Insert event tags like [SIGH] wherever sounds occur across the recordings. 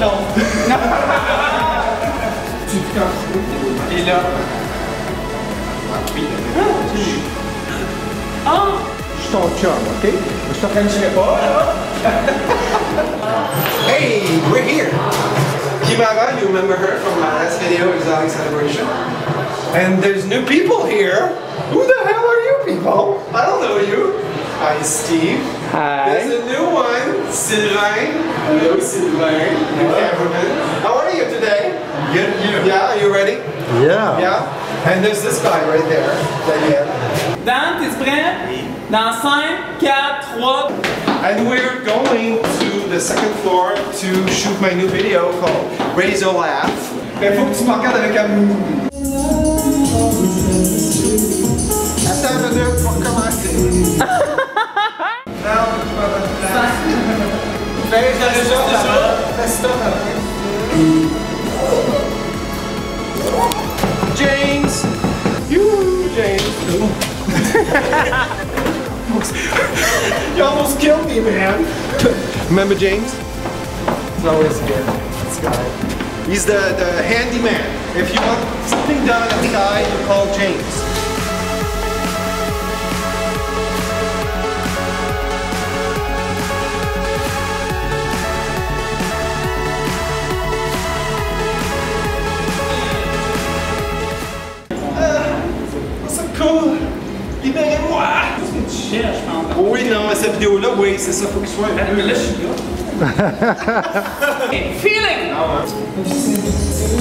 ou pas? Non. Tu te. Et ah. là. Je suis ton chum, OK? Je t'organiserai pas, là. Hey, we're here. Kymara, you remember her from my last video, Exotic Celebration? And there's new people here. Who the hell are you people? I don't know you. Hi, Steve. Hi. There's a new one, Sylvain. Hello, Sylvain. New cameraman. How are you today? Good, you. Yeah, are you ready? Yeah. Yeah. And there's this guy right there, Daniel. Dan, t'es prêt? Dans 5, 4, 3. And we're going to the second floor to shoot my new video called Razor Laugh. Mais faut que tu me regardes avec un Attends une minute pour commencer. [LAUGHS] James! You, James! [LAUGHS] you almost killed me, man. Remember James? He's always here. This guy. He's the, the handyman. If you want something done outside, you call James. Libérez-moi. Qu'est-ce tu cherches, Oui, non, mais cette vidéo-là, oui, c'est ça, faut qu'il soit. Mais là, je suis là. [LAUGHS] Feeling!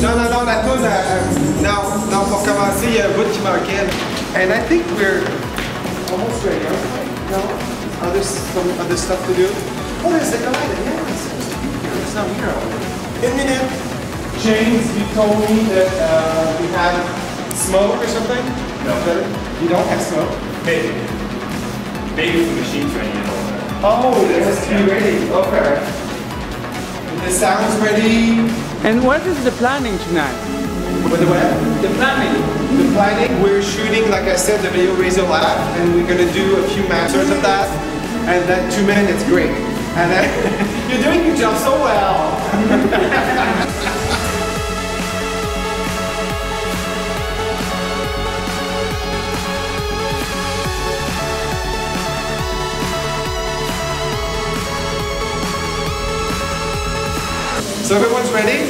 Non, non, non, la toune, euh, non, non, pour commencer, il y a un bout qui manquait. And I think we're almost ready, aren't we? No? Other, some other stuff to do? Oh, there's the guy, yes. It's not here already. In a minute. James, you told me that uh, we had smoke or something? No. You don't have smoke? Maybe. Maybe the machine's ready to hold it. Oh, it has to be ready. Okay. The sound's ready. And what is the planning tonight? With the what? The planning. The planning, we're shooting, like I said, the video Razor Laugh, and we're gonna do a few masters of that, and that two minutes great. And then, [LAUGHS] you're doing your job so well. [LAUGHS] So everyone's ready?